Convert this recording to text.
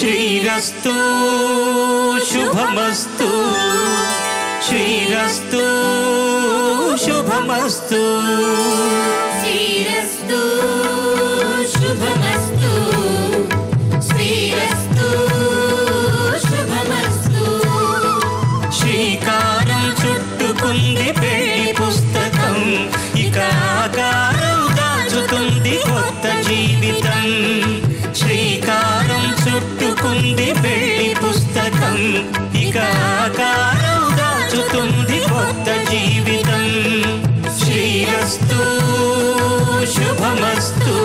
శ్రీరస్తు శుభమస్తు. శ్రీరస్తు శుభమస్తు. శ్రీరస్తు శుభమస్తు. శ్రీరస్తు శుభమస్తు. శ్రీకారం చుట్టుకుంది పెళ్ళి పుస్తకం. దాచుతుంది పెళ్ళి పుస్తకం. ఇక ఆకారం దాచుతుంది కొత్త జీవితం. శ్రీరస్తు శుభమస్తు.